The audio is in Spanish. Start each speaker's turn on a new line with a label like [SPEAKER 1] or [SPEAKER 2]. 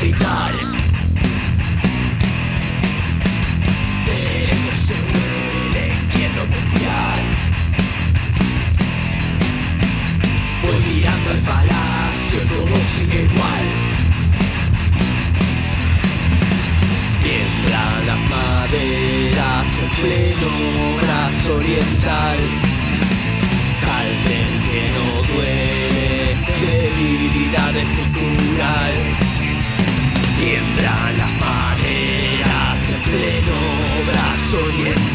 [SPEAKER 1] gritar. Pero se muere quien no confiar. Voy mirando al palacio, todo sigue igual. Tiemblan las maderas en pleno brazo oriental. Tiemblan